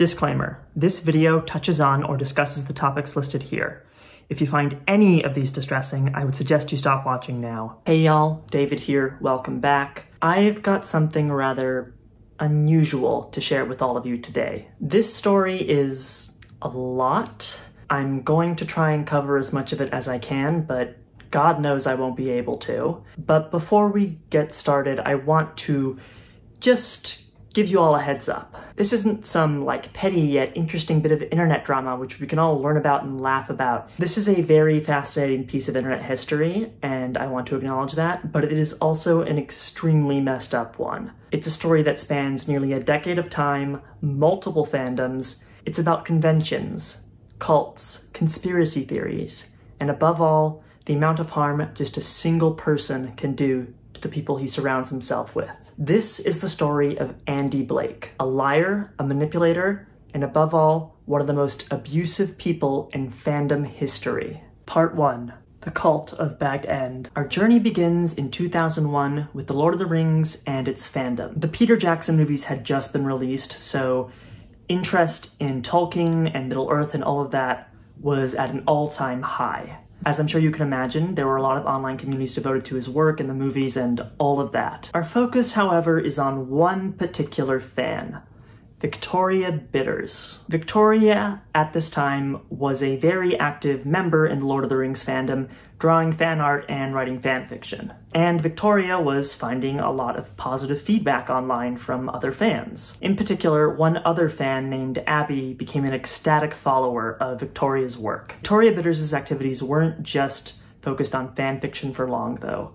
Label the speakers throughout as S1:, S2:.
S1: Disclaimer, this video touches on or discusses the topics listed here. If you find any of these distressing, I would suggest you stop watching now. Hey y'all, David here, welcome back. I've got something rather unusual to share with all of you today. This story is a lot. I'm going to try and cover as much of it as I can, but God knows I won't be able to. But before we get started, I want to just give you all a heads up. This isn't some like petty yet interesting bit of internet drama which we can all learn about and laugh about. This is a very fascinating piece of internet history and I want to acknowledge that, but it is also an extremely messed up one. It's a story that spans nearly a decade of time, multiple fandoms, it's about conventions, cults, conspiracy theories, and above all, the amount of harm just a single person can do the people he surrounds himself with. This is the story of Andy Blake, a liar, a manipulator, and above all, one of the most abusive people in fandom history. Part 1 The Cult of Bag End. Our journey begins in 2001 with The Lord of the Rings and its fandom. The Peter Jackson movies had just been released, so interest in Tolkien and Middle Earth and all of that was at an all time high. As I'm sure you can imagine, there were a lot of online communities devoted to his work and the movies and all of that. Our focus, however, is on one particular fan, Victoria Bitters. Victoria, at this time, was a very active member in the Lord of the Rings fandom, drawing fan art and writing fan fiction. And Victoria was finding a lot of positive feedback online from other fans. In particular, one other fan named Abby became an ecstatic follower of Victoria's work. Victoria Bitters' activities weren't just focused on fan fiction for long, though.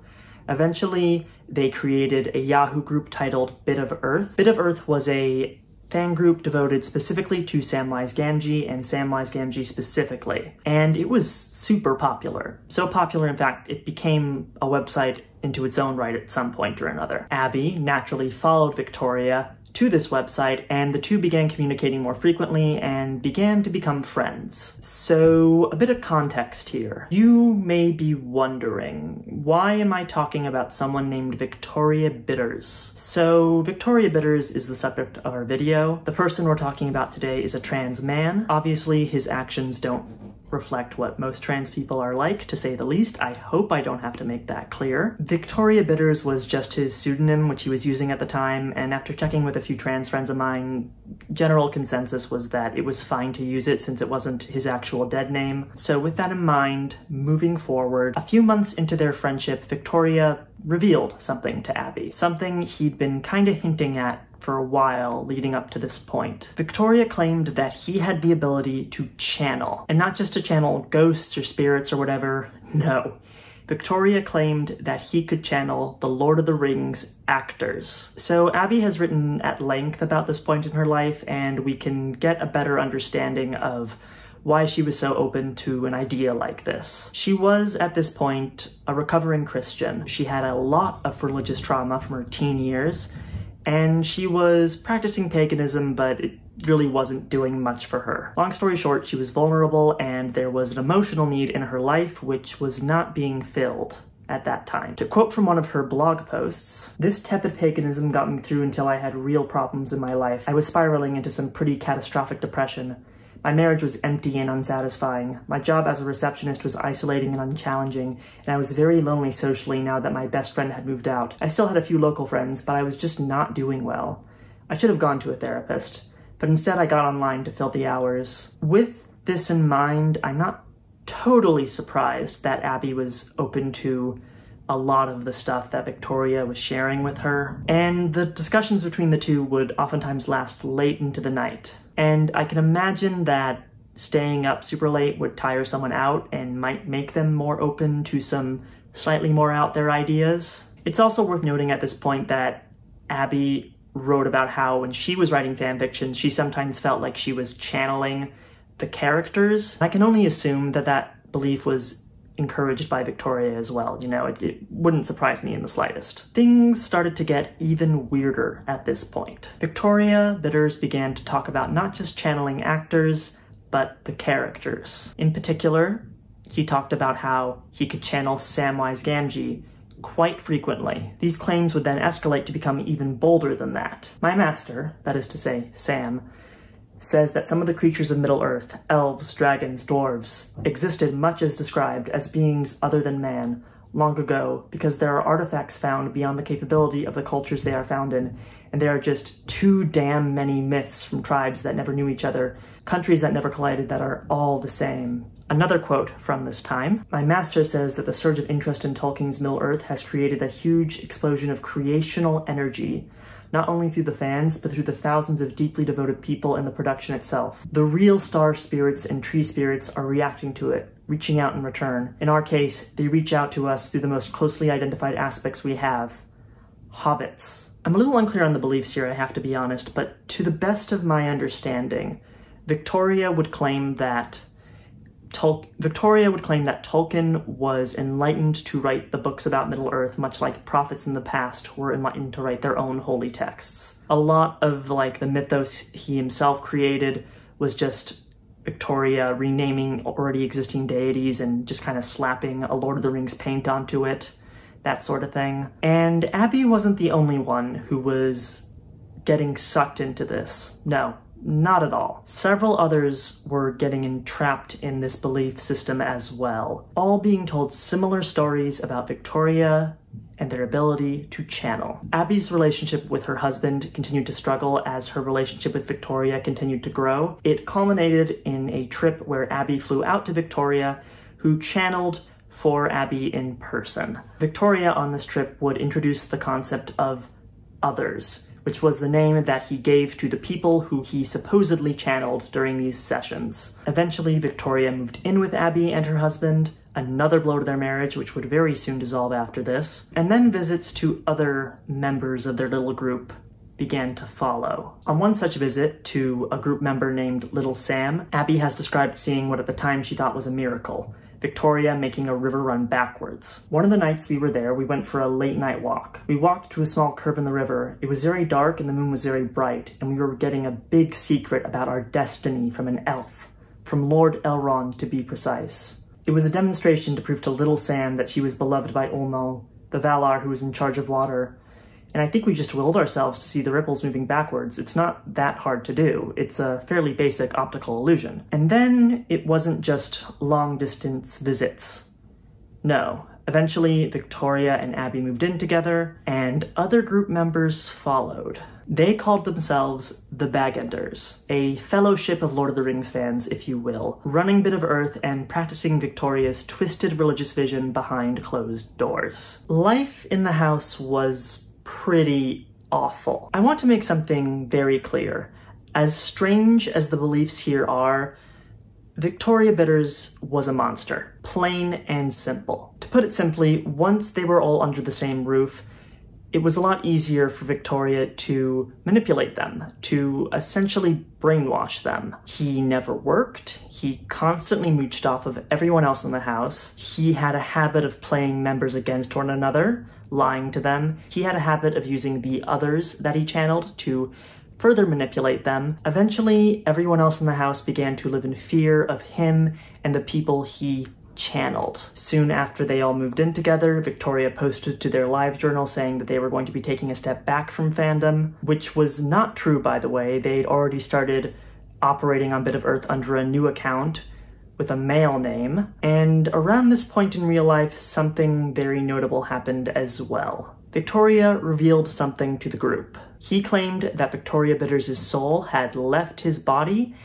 S1: Eventually, they created a Yahoo group titled Bit of Earth. Bit of Earth was a fan group devoted specifically to Samwise Gamgee and Samwise Gamgee specifically. And it was super popular. So popular, in fact, it became a website into its own right at some point or another. Abby naturally followed Victoria to this website, and the two began communicating more frequently and began to become friends. So, a bit of context here. You may be wondering, why am I talking about someone named Victoria Bitters? So, Victoria Bitters is the subject of our video. The person we're talking about today is a trans man. Obviously, his actions don't reflect what most trans people are like, to say the least. I hope I don't have to make that clear. Victoria Bitters was just his pseudonym, which he was using at the time, and after checking with a few trans friends of mine, general consensus was that it was fine to use it since it wasn't his actual dead name. So with that in mind, moving forward, a few months into their friendship, Victoria revealed something to Abby, something he'd been kinda hinting at for a while leading up to this point. Victoria claimed that he had the ability to channel, and not just to channel ghosts or spirits or whatever, no. Victoria claimed that he could channel the Lord of the Rings actors. So Abby has written at length about this point in her life, and we can get a better understanding of why she was so open to an idea like this. She was, at this point, a recovering Christian. She had a lot of religious trauma from her teen years, and she was practicing paganism, but it really wasn't doing much for her. Long story short, she was vulnerable and there was an emotional need in her life which was not being filled at that time. To quote from one of her blog posts, this tepid paganism got me through until I had real problems in my life. I was spiraling into some pretty catastrophic depression. My marriage was empty and unsatisfying. My job as a receptionist was isolating and unchallenging, and I was very lonely socially now that my best friend had moved out. I still had a few local friends, but I was just not doing well. I should have gone to a therapist, but instead I got online to fill the hours. With this in mind, I'm not totally surprised that Abby was open to a lot of the stuff that Victoria was sharing with her, and the discussions between the two would oftentimes last late into the night. And I can imagine that staying up super late would tire someone out and might make them more open to some slightly more out there ideas. It's also worth noting at this point that Abby wrote about how when she was writing fanfiction, she sometimes felt like she was channeling the characters. I can only assume that that belief was encouraged by Victoria as well. You know, it, it, wouldn't surprise me in the slightest. Things started to get even weirder at this point. Victoria Bitters began to talk about not just channeling actors, but the characters. In particular, he talked about how he could channel Samwise Gamgee quite frequently. These claims would then escalate to become even bolder than that. My master, that is to say, Sam, says that some of the creatures of Middle-earth, elves, dragons, dwarves, existed much as described as beings other than man, long ago because there are artifacts found beyond the capability of the cultures they are found in, and there are just too damn many myths from tribes that never knew each other, countries that never collided that are all the same. Another quote from this time. My master says that the surge of interest in Tolkien's Middle-earth has created a huge explosion of creational energy, not only through the fans, but through the thousands of deeply devoted people in the production itself. The real star spirits and tree spirits are reacting to it, reaching out in return. In our case, they reach out to us through the most closely identified aspects we have. Hobbits. I'm a little unclear on the beliefs here, I have to be honest, but to the best of my understanding, Victoria would claim that Tol Victoria would claim that Tolkien was enlightened to write the books about Middle-earth, much like prophets in the past were enlightened to write their own holy texts. A lot of like the mythos he himself created was just Victoria renaming already existing deities and just kind of slapping a Lord of the Rings paint onto it, that sort of thing. And Abby wasn't the only one who was getting sucked into this. No, not at all. Several others were getting entrapped in this belief system as well, all being told similar stories about Victoria and their ability to channel. Abby's relationship with her husband continued to struggle as her relationship with Victoria continued to grow. It culminated in a trip where Abby flew out to Victoria, who channeled for Abby in person. Victoria on this trip would introduce the concept of others, which was the name that he gave to the people who he supposedly channeled during these sessions. Eventually, Victoria moved in with Abby and her husband, another blow to their marriage, which would very soon dissolve after this, and then visits to other members of their little group began to follow. On one such visit to a group member named Little Sam, Abby has described seeing what at the time she thought was a miracle. Victoria making a river run backwards. One of the nights we were there, we went for a late night walk. We walked to a small curve in the river. It was very dark and the moon was very bright, and we were getting a big secret about our destiny from an elf, from Lord Elrond to be precise. It was a demonstration to prove to little Sam that she was beloved by Ulmo, the Valar who was in charge of water, and I think we just willed ourselves to see the ripples moving backwards. It's not that hard to do. It's a fairly basic optical illusion. And then it wasn't just long distance visits. No. Eventually, Victoria and Abby moved in together, and other group members followed. They called themselves the Bagenders, a fellowship of Lord of the Rings fans, if you will, running Bit of Earth and practicing Victoria's twisted religious vision behind closed doors. Life in the house was pretty awful. I want to make something very clear. As strange as the beliefs here are, Victoria Bitters was a monster, plain and simple. To put it simply, once they were all under the same roof, it was a lot easier for Victoria to manipulate them, to essentially brainwash them. He never worked, he constantly mooched off of everyone else in the house, he had a habit of playing members against one another, lying to them. He had a habit of using the others that he channeled to further manipulate them. Eventually, everyone else in the house began to live in fear of him and the people he channeled. Soon after they all moved in together, Victoria posted to their live journal saying that they were going to be taking a step back from fandom, which was not true, by the way. They'd already started operating on Bit of Earth under a new account with a male name, and around this point in real life, something very notable happened as well. Victoria revealed something to the group. He claimed that Victoria Bitters' soul had left his body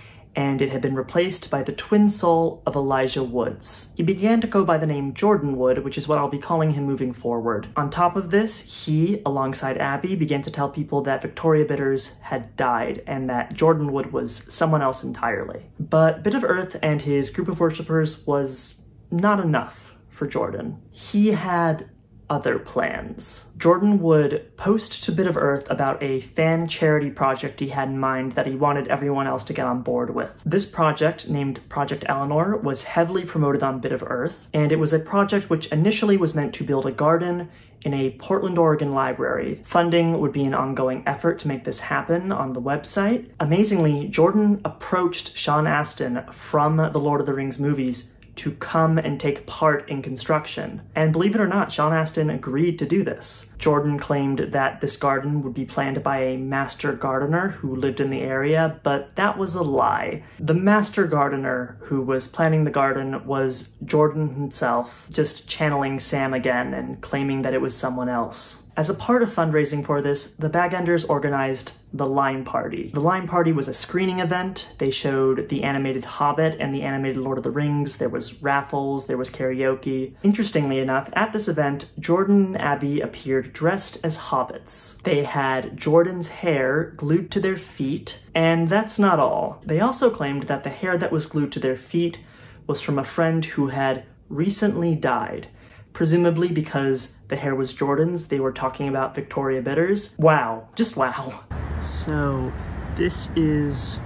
S1: and it had been replaced by the twin soul of Elijah Woods. He began to go by the name Jordan Wood, which is what I'll be calling him moving forward. On top of this, he, alongside Abby, began to tell people that Victoria Bitters had died and that Jordan Wood was someone else entirely. But Bit of Earth and his group of worshippers was not enough for Jordan. He had other plans. Jordan would post to Bit of Earth about a fan charity project he had in mind that he wanted everyone else to get on board with. This project, named Project Eleanor, was heavily promoted on Bit of Earth, and it was a project which initially was meant to build a garden in a Portland, Oregon library. Funding would be an ongoing effort to make this happen on the website. Amazingly, Jordan approached Sean Astin from the Lord of the Rings movies to come and take part in construction. And believe it or not, Sean Astin agreed to do this. Jordan claimed that this garden would be planned by a master gardener who lived in the area, but that was a lie. The master gardener who was planning the garden was Jordan himself, just channeling Sam again and claiming that it was someone else. As a part of fundraising for this, the Bagenders organized the Lime Party. The Lime Party was a screening event. They showed the animated Hobbit and the animated Lord of the Rings. There was raffles, there was karaoke. Interestingly enough, at this event, Jordan and Abby appeared dressed as hobbits. They had Jordan's hair glued to their feet, and that's not all. They also claimed that the hair that was glued to their feet was from a friend who had recently died presumably because the hair was Jordan's, they were talking about Victoria Bitters. Wow, just wow. So this is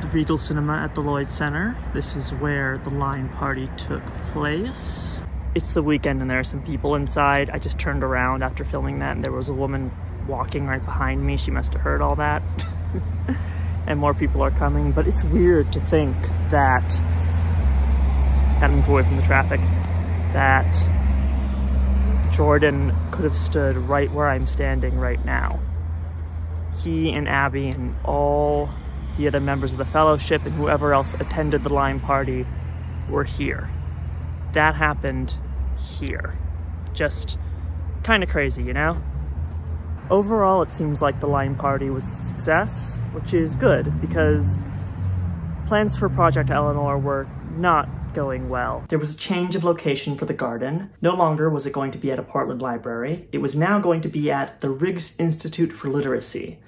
S1: the Regal Cinema at the Lloyd Center. This is where the line Party took place. It's the weekend and there are some people inside. I just turned around after filming that and there was a woman walking right behind me. She must have heard all that. and more people are coming, but it's weird to think that, gotta move away from the traffic, that Jordan could have stood right where I'm standing right now. He and Abby and all the other members of the fellowship and whoever else attended the Lime Party were here. That happened here. Just kind of crazy, you know? Overall, it seems like the Lime Party was a success, which is good because plans for Project Eleanor were not going well. There was a change of location for the garden. No longer was it going to be at a Portland library. It was now going to be at the Riggs Institute for Literacy,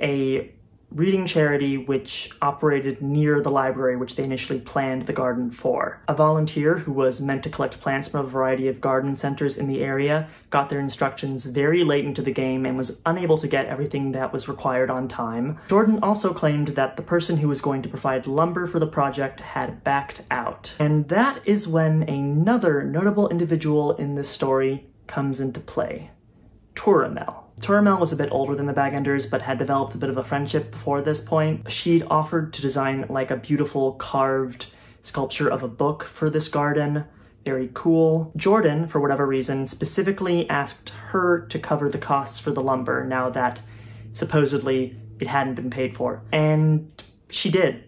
S1: a reading charity which operated near the library which they initially planned the garden for. A volunteer who was meant to collect plants from a variety of garden centers in the area got their instructions very late into the game and was unable to get everything that was required on time. Jordan also claimed that the person who was going to provide lumber for the project had backed out. And that is when another notable individual in this story comes into play. Turamel. Turamel was a bit older than the Bagenders, but had developed a bit of a friendship before this point. She'd offered to design like a beautiful carved sculpture of a book for this garden. Very cool. Jordan, for whatever reason, specifically asked her to cover the costs for the lumber now that supposedly it hadn't been paid for. And she did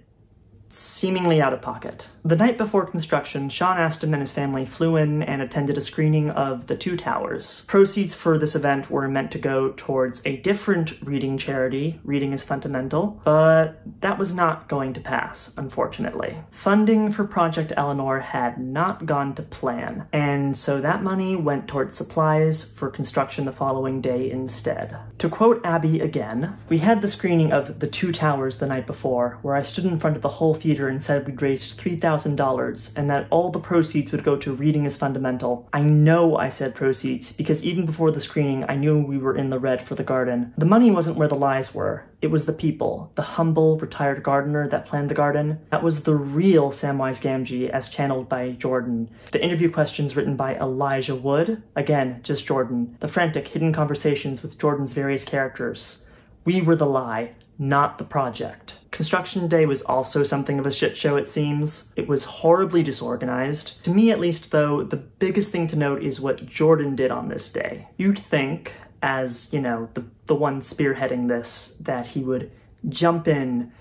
S1: seemingly out of pocket. The night before construction, Sean Astin and his family flew in and attended a screening of The Two Towers. Proceeds for this event were meant to go towards a different reading charity, Reading is Fundamental, but that was not going to pass, unfortunately. Funding for Project Eleanor had not gone to plan, and so that money went towards supplies for construction the following day instead. To quote Abby again, we had the screening of The Two Towers the night before, where I stood in front of the whole theater and said we'd raised $3,000 and that all the proceeds would go to reading is fundamental. I know I said proceeds because even before the screening, I knew we were in the red for the garden. The money wasn't where the lies were. It was the people, the humble, retired gardener that planned the garden. That was the real Samwise Gamgee as channeled by Jordan. The interview questions written by Elijah Wood, again, just Jordan. The frantic, hidden conversations with Jordan's various characters. We were the lie, not the project. Construction day was also something of a shit show, it seems. It was horribly disorganized. To me, at least, though, the biggest thing to note is what Jordan did on this day. You'd think, as, you know, the, the one spearheading this, that he would jump in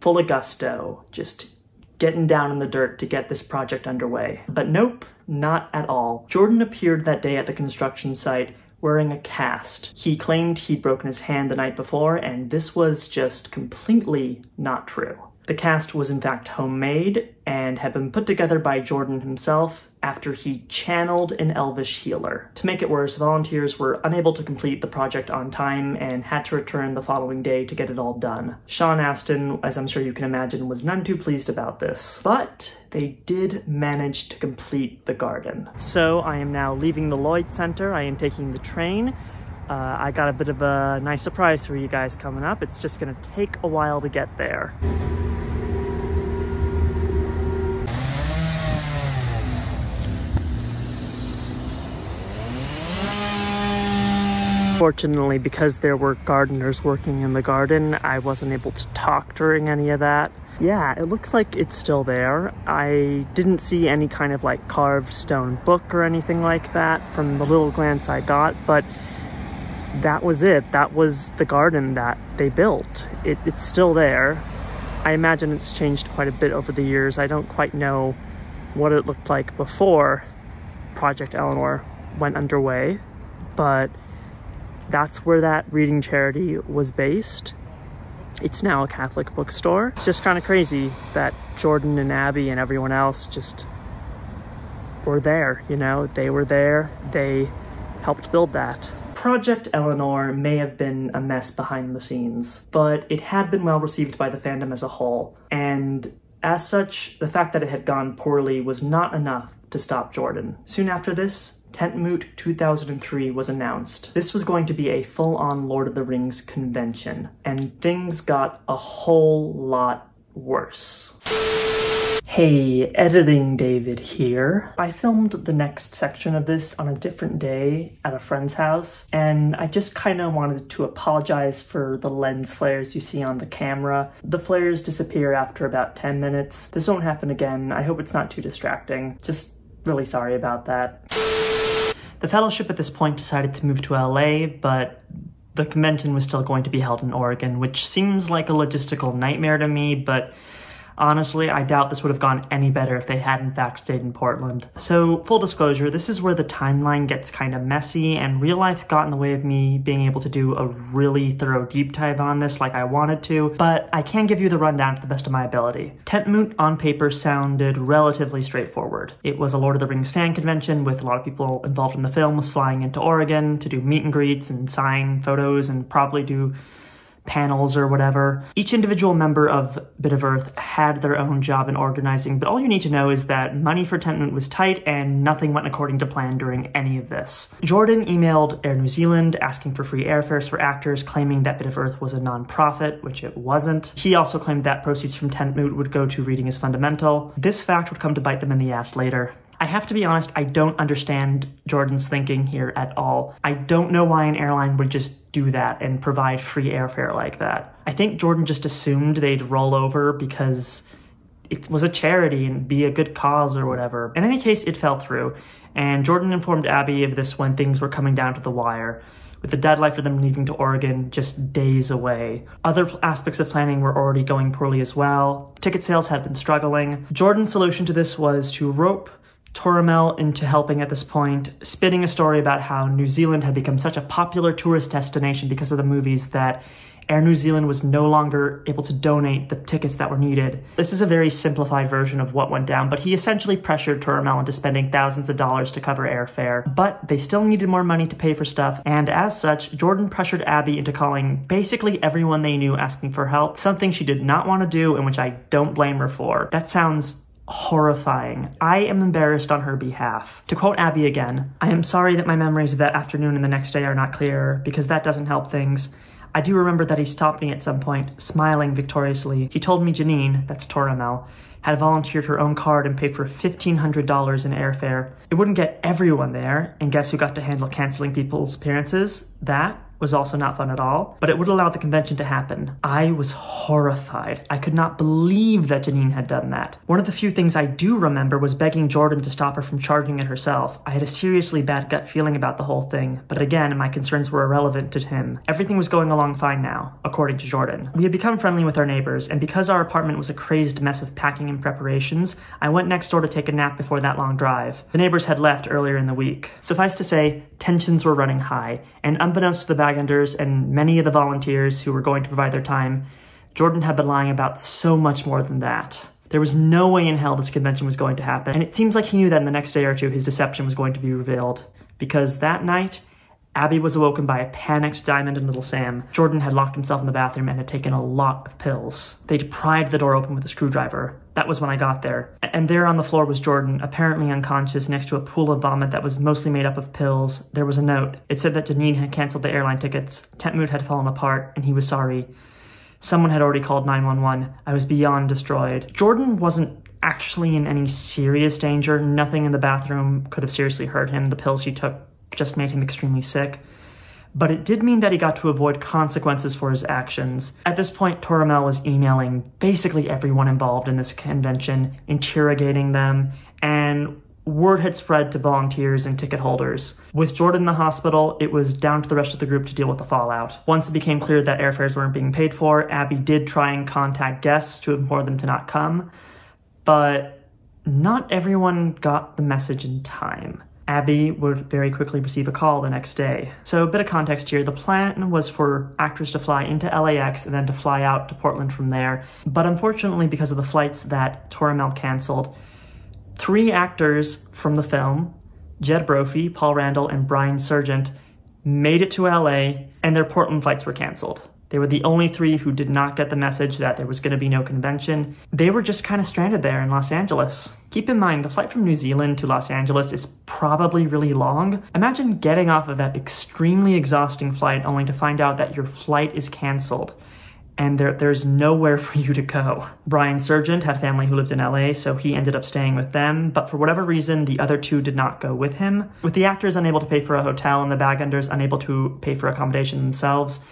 S1: full of gusto, just getting down in the dirt to get this project underway. But nope, not at all. Jordan appeared that day at the construction site wearing a cast. He claimed he'd broken his hand the night before, and this was just completely not true. The cast was in fact homemade and had been put together by Jordan himself after he channeled an elvish healer. To make it worse, volunteers were unable to complete the project on time and had to return the following day to get it all done. Sean Astin, as I'm sure you can imagine, was none too pleased about this, but they did manage to complete the garden. So I am now leaving the Lloyd Center. I am taking the train. Uh, I got a bit of a nice surprise for you guys coming up. It's just gonna take a while to get there. Fortunately, because there were gardeners working in the garden, I wasn't able to talk during any of that. Yeah, it looks like it's still there. I didn't see any kind of like carved stone book or anything like that from the little glance I got, but that was it. That was the garden that they built. It, it's still there. I imagine it's changed quite a bit over the years. I don't quite know what it looked like before Project Eleanor went underway, but that's where that reading charity was based. It's now a Catholic bookstore. It's just kind of crazy that Jordan and Abby and everyone else just were there, you know? They were there, they helped build that. Project Eleanor may have been a mess behind the scenes, but it had been well received by the fandom as a whole, and as such, the fact that it had gone poorly was not enough to stop Jordan. Soon after this, Tentmoot 2003 was announced. This was going to be a full-on Lord of the Rings convention, and things got a whole lot worse. Hey, editing David here. I filmed the next section of this on a different day at a friend's house, and I just kind of wanted to apologize for the lens flares you see on the camera. The flares disappear after about 10 minutes. This won't happen again. I hope it's not too distracting. Just really sorry about that. The fellowship at this point decided to move to LA, but the convention was still going to be held in Oregon, which seems like a logistical nightmare to me, but Honestly, I doubt this would have gone any better if they had in fact stayed in Portland. So, full disclosure, this is where the timeline gets kind of messy, and real life got in the way of me being able to do a really thorough deep dive on this like I wanted to, but I can give you the rundown to the best of my ability. Tentmoot on paper sounded relatively straightforward. It was a Lord of the Rings fan convention with a lot of people involved in the films flying into Oregon to do meet and greets and sign photos and probably do panels or whatever. Each individual member of Bit of Earth had their own job in organizing, but all you need to know is that money for Tentmoot was tight and nothing went according to plan during any of this. Jordan emailed Air New Zealand asking for free airfares for actors, claiming that Bit of Earth was a non-profit, which it wasn't. He also claimed that proceeds from Tentmoot would go to Reading is Fundamental. This fact would come to bite them in the ass later. I have to be honest, I don't understand Jordan's thinking here at all. I don't know why an airline would just do that and provide free airfare like that. I think Jordan just assumed they'd roll over because it was a charity and be a good cause or whatever. In any case, it fell through, and Jordan informed Abby of this when things were coming down to the wire with the deadline for them leaving to Oregon just days away. Other aspects of planning were already going poorly as well. Ticket sales had been struggling. Jordan's solution to this was to rope Toromel into helping at this point, spinning a story about how New Zealand had become such a popular tourist destination because of the movies that Air New Zealand was no longer able to donate the tickets that were needed. This is a very simplified version of what went down, but he essentially pressured Toromel into spending thousands of dollars to cover airfare. But they still needed more money to pay for stuff, and as such, Jordan pressured Abby into calling basically everyone they knew asking for help, something she did not want to do and which I don't blame her for. That sounds horrifying. I am embarrassed on her behalf. To quote Abby again, I am sorry that my memories of that afternoon and the next day are not clear, because that doesn't help things. I do remember that he stopped me at some point, smiling victoriously. He told me Janine, that's Toromel, had volunteered her own card and paid for $1,500 in airfare. It wouldn't get everyone there, and guess who got to handle canceling people's appearances? That was also not fun at all, but it would allow the convention to happen. I was horrified. I could not believe that Janine had done that. One of the few things I do remember was begging Jordan to stop her from charging it herself. I had a seriously bad gut feeling about the whole thing, but again, my concerns were irrelevant to him. Everything was going along fine now, according to Jordan. We had become friendly with our neighbors, and because our apartment was a crazed mess of packing and preparations, I went next door to take a nap before that long drive. The neighbors had left earlier in the week. Suffice to say, tensions were running high, and unbeknownst to the Baggenders and many of the volunteers who were going to provide their time, Jordan had been lying about so much more than that. There was no way in hell this convention was going to happen, and it seems like he knew that in the next day or two his deception was going to be revealed, because that night, Abby was awoken by a panicked Diamond and Little Sam. Jordan had locked himself in the bathroom and had taken a lot of pills. They'd pried the door open with a screwdriver. That was when I got there. And there on the floor was Jordan, apparently unconscious, next to a pool of vomit that was mostly made up of pills. There was a note. It said that Janine had canceled the airline tickets. Tentmoot had fallen apart, and he was sorry. Someone had already called 911. I was beyond destroyed. Jordan wasn't actually in any serious danger. Nothing in the bathroom could have seriously hurt him. The pills he took just made him extremely sick. but it did mean that he got to avoid consequences for his actions. At this point, Toromel was emailing basically everyone involved in this convention, interrogating them, and word had spread to volunteers and ticket holders. With Jordan in the hospital, it was down to the rest of the group to deal with the fallout. Once it became clear that airfares weren't being paid for, Abby did try and contact guests to implore them to not come, but not everyone got the message in time. Abby would very quickly receive a call the next day. So a bit of context here, the plan was for actors to fly into LAX and then to fly out to Portland from there. But unfortunately, because of the flights that Toromel canceled, Three actors from the film, Jed Brophy, Paul Randall, and Brian Sergent, made it to LA and their Portland flights were canceled. They were the only three who did not get the message that there was going to be no convention. They were just kind of stranded there in Los Angeles. Keep in mind, the flight from New Zealand to Los Angeles is probably really long. Imagine getting off of that extremely exhausting flight only to find out that your flight is canceled and there, there's nowhere for you to go. Brian Sergent had family who lived in LA, so he ended up staying with them, but for whatever reason, the other two did not go with him. With the actors unable to pay for a hotel and the bag unable to pay for accommodation themselves,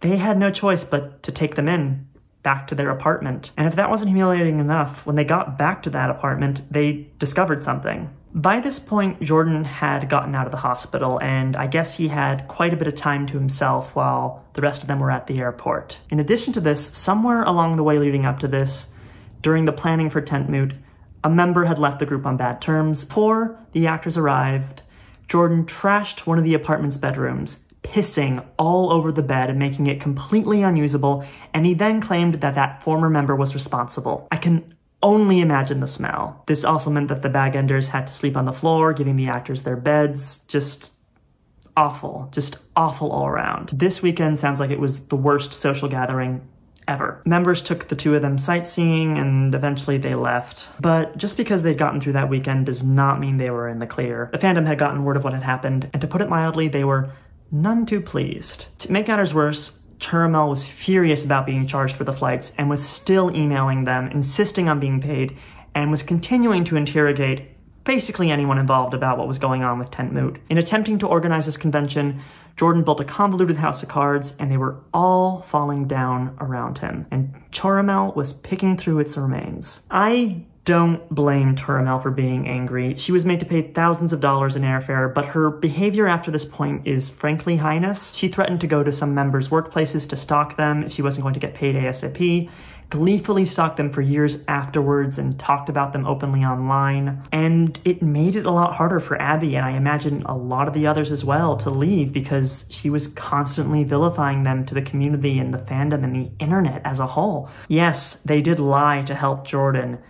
S1: they had no choice but to take them in back to their apartment. And if that wasn't humiliating enough, when they got back to that apartment, they discovered something. By this point, Jordan had gotten out of the hospital, and I guess he had quite a bit of time to himself while the rest of them were at the airport. In addition to this, somewhere along the way leading up to this, during the planning for Tentmoot, a member had left the group on bad terms. Before the actors arrived, Jordan trashed one of the apartment's bedrooms, pissing all over the bed and making it completely unusable, and he then claimed that that former member was responsible. I can only imagine the smell. This also meant that the bag enders had to sleep on the floor, giving the actors their beds. Just awful, just awful all around. This weekend sounds like it was the worst social gathering ever. Members took the two of them sightseeing and eventually they left. But just because they'd gotten through that weekend does not mean they were in the clear. The fandom had gotten word of what had happened, and to put it mildly, they were none too pleased. To make matters worse, Toromel was furious about being charged for the flights and was still emailing them, insisting on being paid, and was continuing to interrogate basically anyone involved about what was going on with Tentmoot. In attempting to organize this convention, Jordan built a convoluted house of cards, and they were all falling down around him, and Toromel was picking through its remains. I don't blame Toromel for being angry. She was made to pay thousands of dollars in airfare, but her behavior after this point is frankly heinous. She threatened to go to some members' workplaces to stalk them if she wasn't going to get paid ASAP, gleefully stalked them for years afterwards and talked about them openly online. And it made it a lot harder for Abby, and I imagine a lot of the others as well, to leave because she was constantly vilifying them to the community and the fandom and the internet as a whole. Yes, they did lie to help Jordan,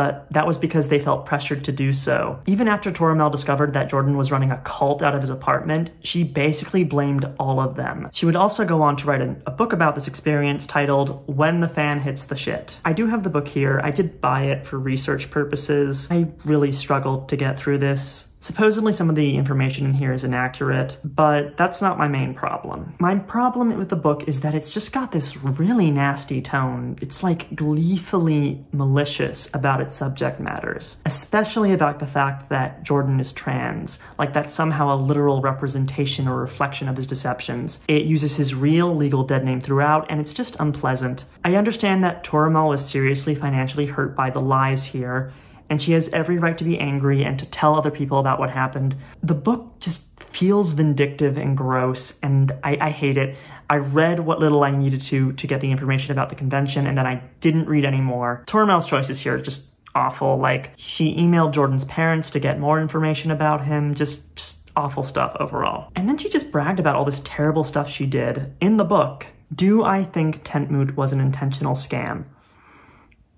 S1: but that was because they felt pressured to do so. Even after Toromel discovered that Jordan was running a cult out of his apartment, she basically blamed all of them. She would also go on to write a, a book about this experience titled When the Fan Hits the Shit. I do have the book here. I did buy it for research purposes. I really struggled to get through this. Supposedly some of the information in here is inaccurate, but that's not my main problem. My problem with the book is that it's just got this really nasty tone. It's like gleefully malicious about its subject matters, especially about the fact that Jordan is trans, like that's somehow a literal representation or reflection of his deceptions. It uses his real legal dead name throughout, and it's just unpleasant. I understand that Toromel was seriously financially hurt by the lies here, and she has every right to be angry and to tell other people about what happened. The book just feels vindictive and gross, and I, I, hate it. I read what little I needed to to get the information about the convention, and then I didn't read anymore. Toromel's choices here are just awful. Like, she emailed Jordan's parents to get more information about him, just, just awful stuff overall. And then she just bragged about all this terrible stuff she did in the book. Do I think Tentmoot was an intentional scam?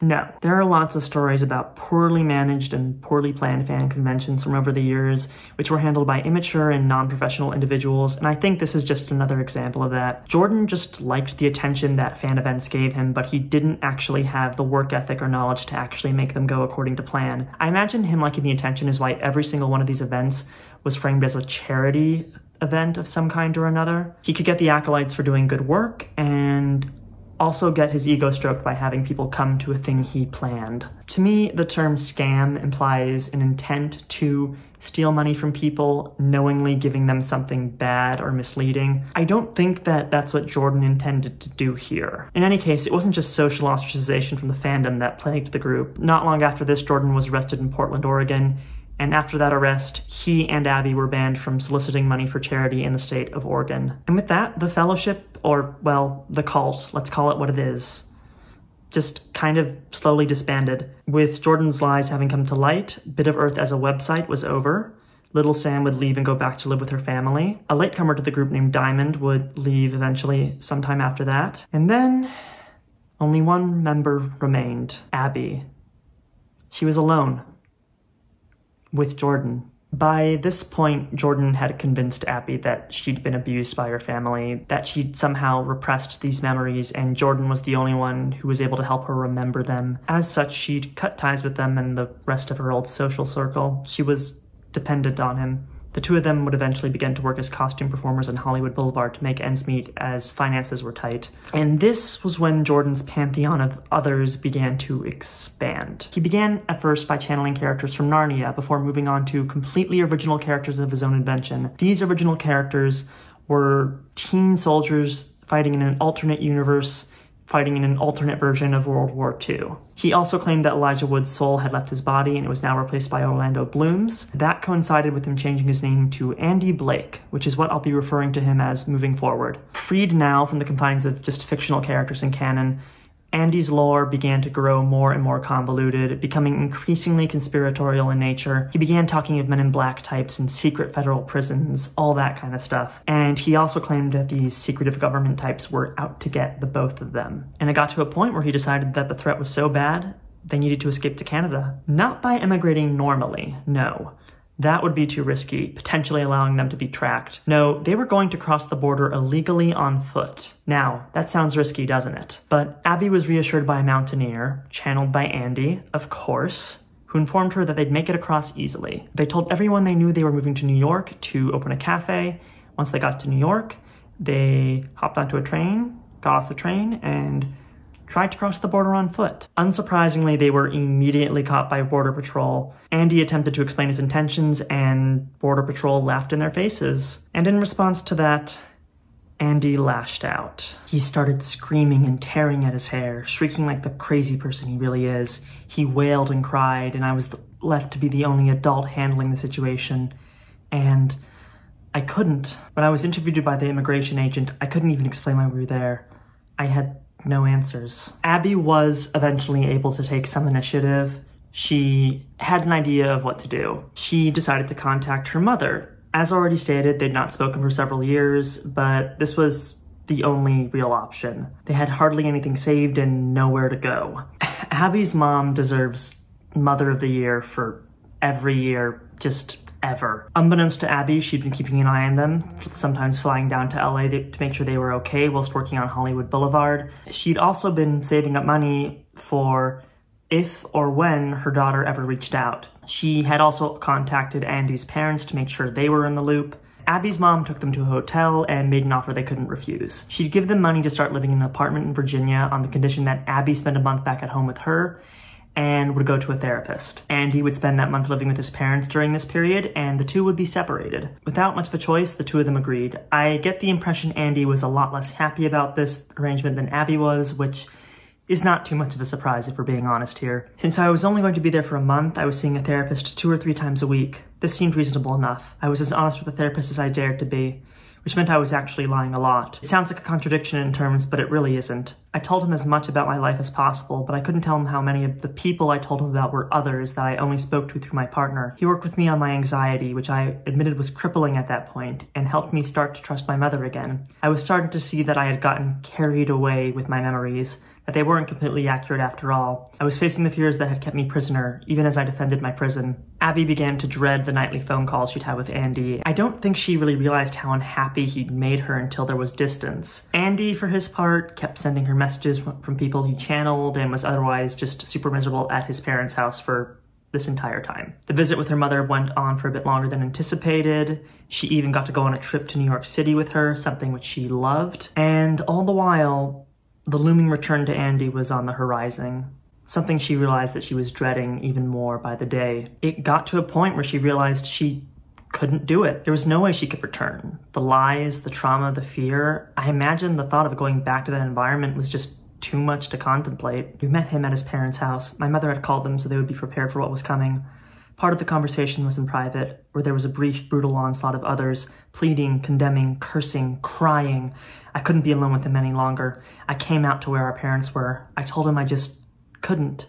S1: No. There are lots of stories about poorly managed and poorly planned fan conventions from over the years, which were handled by immature and non-professional individuals, and I think this is just another example of that. Jordan just liked the attention that fan events gave him, but he didn't actually have the work ethic or knowledge to actually make them go according to plan. I imagine him liking the attention is why every single one of these events was framed as a charity event of some kind or another. He could get the acolytes for doing good work, and also get his ego stroked by having people come to a thing he planned. To me, the term scam implies an intent to steal money from people, knowingly giving them something bad or misleading. I don't think that that's what Jordan intended to do here. In any case, it wasn't just social ostracization from the fandom that plagued the group. Not long after this, Jordan was arrested in Portland, Oregon, and after that arrest, he and Abby were banned from soliciting money for charity in the state of Oregon. And with that, the fellowship, or, well, the cult, let's call it what it is, just kind of slowly disbanded. With Jordan's lies having come to light, Bit of Earth as a website was over. Little Sam would leave and go back to live with her family. A latecomer to the group named Diamond would leave eventually sometime after that. And then only one member remained, Abby. She was alone with Jordan. By this point, Jordan had convinced Abby that she'd been abused by her family, that she'd somehow repressed these memories, and Jordan was the only one who was able to help her remember them. As such, she'd cut ties with them and the rest of her old social circle. She was dependent on him. The two of them would eventually begin to work as costume performers on Hollywood Boulevard to make ends meet as finances were tight. And this was when Jordan's pantheon of others began to expand. He began at first by channeling characters from Narnia before moving on to completely original characters of his own invention. These original characters were teen soldiers fighting in an alternate universe fighting in an alternate version of World War II. He also claimed that Elijah Wood's soul had left his body and it was now replaced by Orlando Bloom's. That coincided with him changing his name to Andy Blake, which is what I'll be referring to him as moving forward. Freed now from the confines of just fictional characters in canon, Andy's lore began to grow more and more convoluted, becoming increasingly conspiratorial in nature. He began talking of men in black types and secret federal prisons, all that kind of stuff. And he also claimed that these secretive government types were out to get the both of them. And it got to a point where he decided that the threat was so bad, they needed to escape to Canada. Not by emigrating normally, no. That would be too risky, potentially allowing them to be tracked. No, they were going to cross the border illegally on foot. Now, that sounds risky, doesn't it? But Abby was reassured by a mountaineer, channeled by Andy, of course, who informed her that they'd make it across easily. They told everyone they knew they were moving to New York to open a cafe. Once they got to New York, they hopped onto a train, got off the train, and tried to cross the border on foot. Unsurprisingly, they were immediately caught by Border Patrol. Andy attempted to explain his intentions, and Border Patrol laughed in their faces. And in response to that, Andy lashed out. He started screaming and tearing at his hair, shrieking like the crazy person he really is. He wailed and cried, and I was left to be the only adult handling the situation. And I couldn't. When I was interviewed by the immigration agent, I couldn't even explain why we were there. I had no answers. Abby was eventually able to take some initiative. She had an idea of what to do. She decided to contact her mother. As already stated, they'd not spoken for several years, but this was the only real option. They had hardly anything saved and nowhere to go. Abby's mom deserves Mother of the Year for every year just ever. Unbeknownst to Abby, she'd been keeping an eye on them, sometimes flying down to LA to make sure they were okay whilst working on Hollywood Boulevard. She'd also been saving up money for if or when her daughter ever reached out. She had also contacted Andy's parents to make sure they were in the loop. Abby's mom took them to a hotel and made an offer they couldn't refuse. She'd give them money to start living in an apartment in Virginia on the condition that Abby spend a month back at home with her and would go to a therapist. And he would spend that month living with his parents during this period, and the two would be separated. Without much of a choice, the two of them agreed. I get the impression Andy was a lot less happy about this arrangement than Abby was, which is not too much of a surprise if we're being honest here. Since I was only going to be there for a month, I was seeing a therapist two or three times a week. This seemed reasonable enough. I was as honest with the therapist as I dared to be which meant I was actually lying a lot. It sounds like a contradiction in terms, but it really isn't. I told him as much about my life as possible, but I couldn't tell him how many of the people I told him about were others that I only spoke to through my partner. He worked with me on my anxiety, which I admitted was crippling at that point, and helped me start to trust my mother again. I was starting to see that I had gotten carried away with my memories, that they weren't completely accurate after all. I was facing the fears that had kept me prisoner, even as I defended my prison. Abby began to dread the nightly phone calls she'd have with Andy. I don't think she really realized how unhappy he'd made her until there was distance. Andy, for his part, kept sending her messages from people he channeled and was otherwise just super miserable at his parents' house for this entire time. The visit with her mother went on for a bit longer than anticipated. She even got to go on a trip to New York City with her, something which she loved. And all the while, the looming return to Andy was on the horizon. something she realized that she was dreading even more by the day. It got to a point where she realized she couldn't do it. There was no way she could return. The lies, the trauma, the fear, I imagine the thought of going back to that environment was just too much to contemplate. We met him at his parents' house. My mother had called them so they would be prepared for what was coming. Part of the conversation was in private, where there was a brief, brutal onslaught of others, pleading, condemning, cursing, crying. I couldn't be alone with him any longer. I came out to where our parents were. I told him I just couldn't.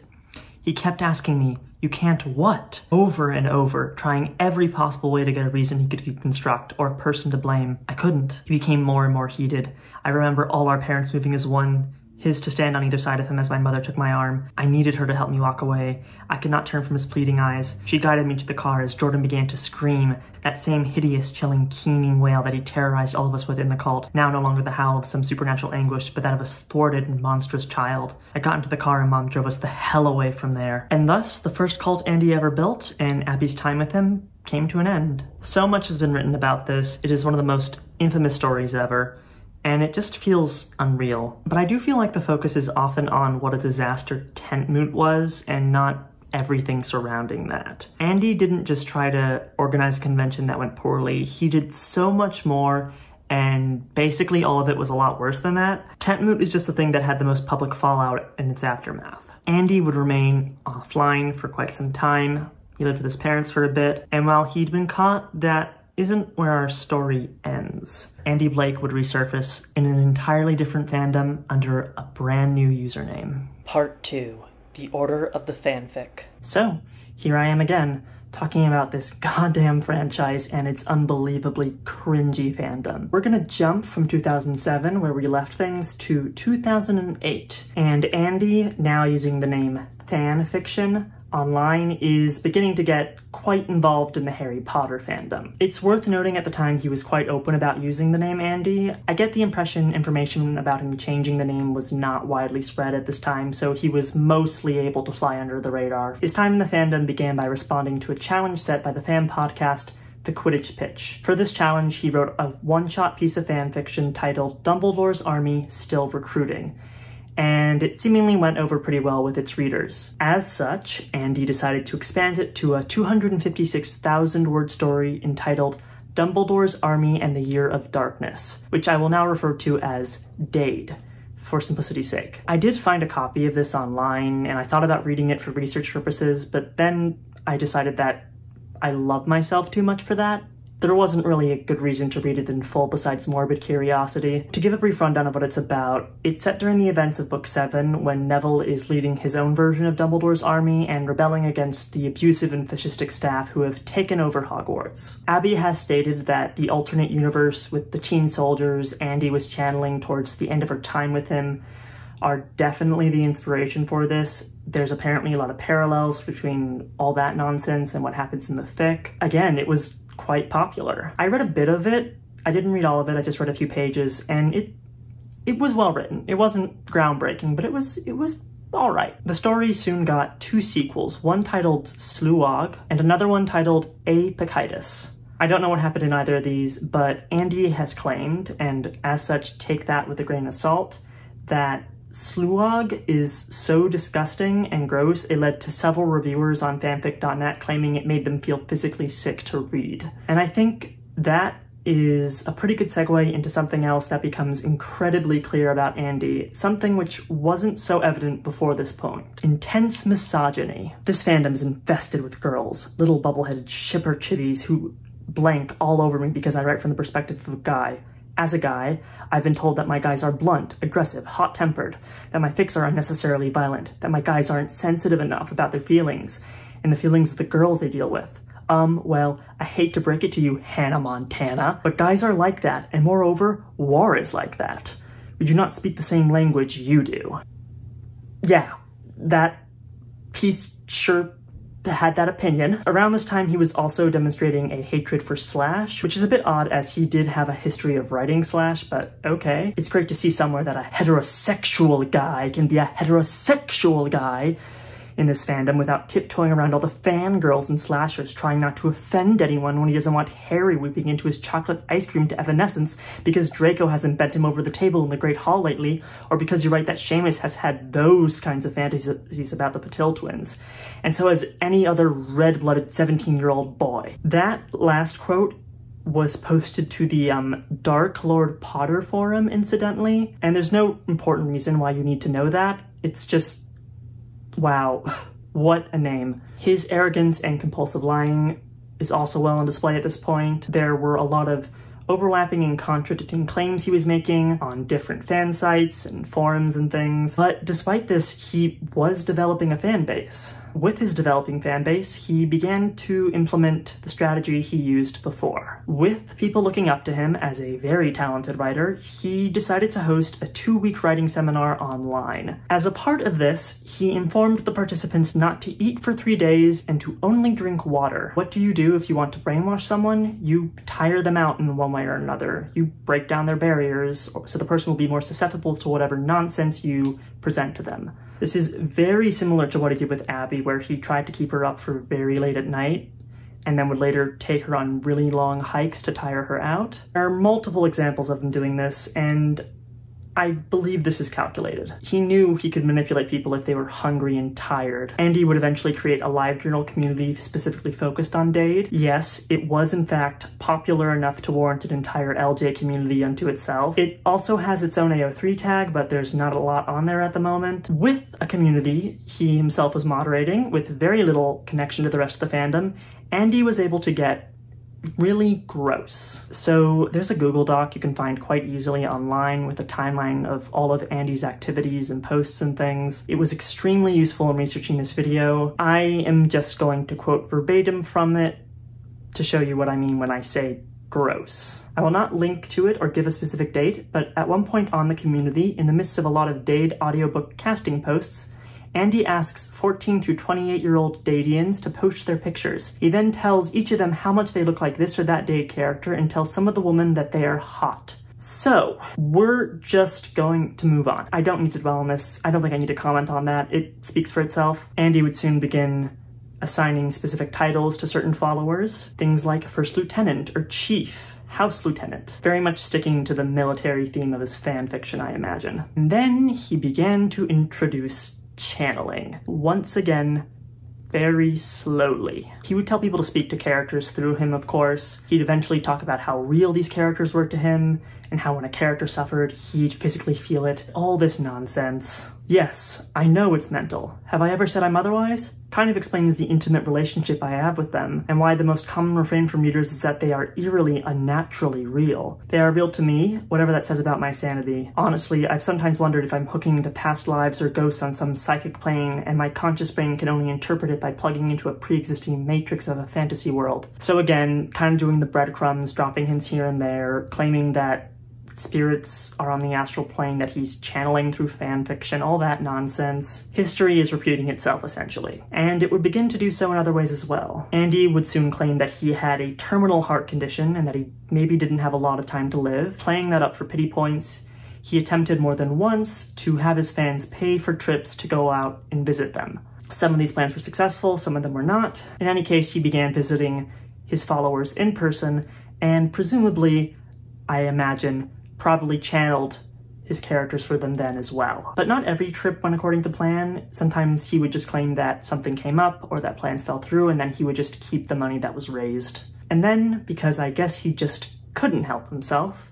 S1: He kept asking me, you can't what? Over and over, trying every possible way to get a reason he could construct or a person to blame. I couldn't. He became more and more heated. I remember all our parents moving as one, his to stand on either side of him as my mother took my arm. I needed her to help me walk away. I could not turn from his pleading eyes. She guided me to the car as Jordan began to scream, that same hideous, chilling, keening wail that he terrorized all of us with in the cult, now no longer the howl of some supernatural anguish, but that of a thwarted and monstrous child. I got into the car and mom drove us the hell away from there. And thus, the first cult Andy ever built, and Abbey's time with him, came to an end. So much has been written about this. It is one of the most infamous stories ever and it just feels unreal. But I do feel like the focus is often on what a disaster Tentmoot was and not everything surrounding that. Andy didn't just try to organize a convention that went poorly, he did so much more and basically all of it was a lot worse than that. Tentmoot is just the thing that had the most public fallout in its aftermath. Andy would remain offline for quite some time. He lived with his parents for a bit, and while he'd been caught, that isn't where our story ends. Andy Blake would resurface in an entirely different fandom under a brand new username. Part 2 The Order of the Fanfic. So, here I am again, talking about this goddamn franchise and its unbelievably cringy fandom. We're gonna jump from 2007, where we left things, to 2008. And Andy, now using the name Thanfiction, online is beginning to get quite involved in the Harry Potter fandom. It's worth noting at the time he was quite open about using the name Andy. I get the impression information about him changing the name was not widely spread at this time, so he was mostly able to fly under the radar. His time in the fandom began by responding to a challenge set by the fan podcast the Quidditch Pitch. For this challenge, he wrote a one-shot piece of fan fiction titled Dumbledore's Army Still Recruiting and it seemingly went over pretty well with its readers. As such, Andy decided to expand it to a 256,000 word story entitled Dumbledore's Army and the Year of Darkness, which I will now refer to as DAYD for simplicity's sake. I did find a copy of this online and I thought about reading it for research purposes, but then I decided that I love myself too much for that there wasn't really a good reason to read it in full besides morbid curiosity. To give a brief rundown of what it's about, it's set during the events of Book 7 when Neville is leading his own version of Dumbledore's army and rebelling against the abusive and fascistic staff who have taken over Hogwarts. Abbey has stated that the alternate universe with the teen soldiers Andy was channeling towards the end of her time with him are definitely the inspiration for this. There's apparently a lot of parallels between all that nonsense and what happens in the fic. Again, it was quite popular. I read a bit of it. I didn't read all of it. I just read a few pages and it it was well written. It wasn't groundbreaking, but it was it was all right. The story soon got two sequels, one titled Sluag and another one titled A. I don't know what happened in either of these, but Andy has claimed, and as such take that with a grain of salt, that Sluag is so disgusting and gross, it led to several reviewers on fanfic.net claiming it made them feel physically sick to read. And I think that is a pretty good segue into something else that becomes incredibly clear about Andy, something which wasn't so evident before this point. Intense misogyny. This fandom is infested with girls, little bubble-headed shipper chitties who blank all over me because I write from the perspective of a guy. As a guy, I've been told that my guys are blunt, aggressive, hot-tempered, that my fics are unnecessarily violent, that my guys aren't sensitive enough about their feelings, and the feelings of the girls they deal with. Um, well, I hate to break it to you, Hannah Montana, but guys are like that, and moreover, war is like that. We do not speak the same language you do. Yeah, that piece sure had that opinion. Around this time, he was also demonstrating a hatred for Slash, which is a bit odd as he did have a history of writing Slash, but okay. It's great to see somewhere that a heterosexual guy can be a heterosexual guy in this fandom without tiptoeing around all the fangirls and slashers, trying not to offend anyone when he doesn't want Harry weeping into his chocolate ice cream to evanescence because Draco hasn't bent him over the table in the Great Hall lately, or because you're right that Seamus has had those kinds of fantasies about the Patil twins. And so has any other red-blooded 17-year-old boy. That last quote was posted to the um, Dark Lord Potter forum, incidentally, and there's no important reason why you need to know that. It's just, wow, what a name. His arrogance and compulsive lying is also well on display at this point. There were a lot of overlapping and contradicting claims he was making on different fan sites and forums and things. But despite this, he was developing a fan base. With his developing fan base, he began to implement the strategy he used before. With people looking up to him as a very talented writer, he decided to host a two-week writing seminar online. As a part of this, he informed the participants not to eat for three days and to only drink water. What do you do if you want to brainwash someone? You tire them out in one way or another. You break down their barriers so the person will be more susceptible to whatever nonsense you present to them. This is very similar to what he did with Abbey, where he tried to keep her up for very late at night and then would later take her on really long hikes to tire her out. There are multiple examples of him doing this, and I believe this is calculated. He knew he could manipulate people if they were hungry and tired. Andy would eventually create a live journal community specifically focused on DAYD. Yes, it was in fact popular enough to warrant an entire LJ community unto itself. It also has its own AO3 tag, but there's not a lot on there at the moment. With a community he himself was moderating, with very little connection to the rest of the fandom, Andy was able to get really gross. So there's a Google Doc you can find quite easily online with a timeline of all of Andy's activities and posts and things. It was extremely useful in researching this video. I am just going to quote verbatim from it to show you what I mean when I say gross. I will not link to it or give a specific date, but at one point on the community, in the midst of a lot of DAYD audiobook casting posts, Andy asks 14 to 28 year old Dadians to post their pictures. He then tells each of them how much they look like this or that DAYD character and tells some of the women that they are hot. So, we're just going to move on. I don't need to dwell on this. I don't think I need to comment on that. It speaks for itself. Andy would soon begin assigning specific titles to certain followers, things like First Lieutenant or Chief, House Lieutenant, very much sticking to the military theme of his fan fiction, I imagine. And then he began to introduce channeling. Once again, very slowly. He would tell people to speak to characters through him, of course. He'd eventually talk about how real these characters were to him, and how when a character suffered, he'd physically feel it. All this nonsense. Yes, I know it's mental. Have I ever said I'm otherwise? Kind of explains the intimate relationship I have with them, and why the most common refrain from readers is that they are eerily, unnaturally real. They are real to me, whatever that says about my sanity. Honestly, I've sometimes wondered if I'm hooking into past lives or ghosts on some psychic plane, and my conscious brain can only interpret it by plugging into a pre-existing matrix of a fantasy world. So again, kind of doing the breadcrumbs, dropping hints here and there, claiming that spirits are on the astral plane that he's channeling through fan fiction, all that nonsense. History is repeating itself, essentially. And it would begin to do so in other ways as well. Andy would soon claim that he had a terminal heart condition and that he maybe didn't have a lot of time to live. Playing that up for pity points, he attempted more than once to have his fans pay for trips to go out and visit them. Some of these plans were successful, some of them were not. In any case, he began visiting his followers in person and presumably, I imagine, probably channeled his characters for them then as well. But not every trip went according to plan. Sometimes he would just claim that something came up or that plans fell through and then he would just keep the money that was raised. And then, because I guess he just couldn't help himself,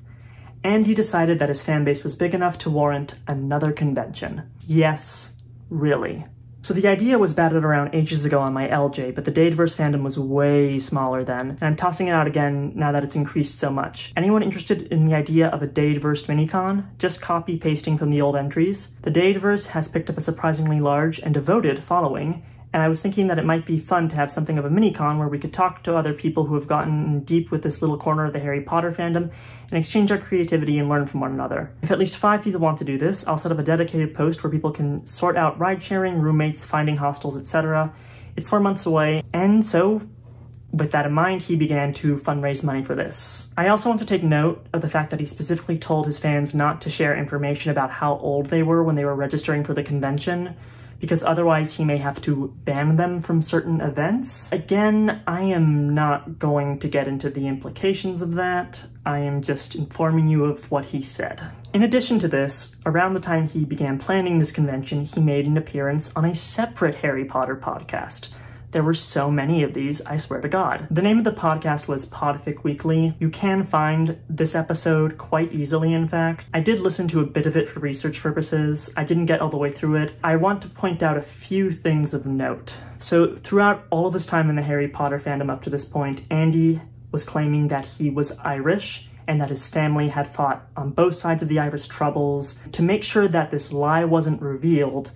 S1: and he decided that his fan base was big enough to warrant another convention. Yes, really. So the idea was batted around ages ago on my LJ, but the Dadeverse fandom was way smaller then, and I'm tossing it out again now that it's increased so much. Anyone interested in the idea of a Dadeverse minicon? Just copy pasting from the old entries. The Dadeverse has picked up a surprisingly large and devoted following, and I was thinking that it might be fun to have something of a mini-con where we could talk to other people who have gotten deep with this little corner of the Harry Potter fandom and exchange our creativity and learn from one another. If at least five people want to do this, I'll set up a dedicated post where people can sort out ride-sharing, roommates, finding hostels, etc. It's four months away, and so with that in mind, he began to fundraise money for this. I also want to take note of the fact that he specifically told his fans not to share information about how old they were when they were registering for the convention, because otherwise he may have to ban them from certain events. Again, I am not going to get into the implications of that. I am just informing you of what he said. In addition to this, around the time he began planning this convention, he made an appearance on a separate Harry Potter podcast. There were so many of these, I swear to God. The name of the podcast was Podfic Weekly. You can find this episode quite easily, in fact. I did listen to a bit of it for research purposes. I didn't get all the way through it. I want to point out a few things of note. So, throughout all of his time in the Harry Potter fandom up to this point, Andy was claiming that he was Irish and that his family had fought on both sides of the Irish Troubles. To make sure that this lie wasn't revealed,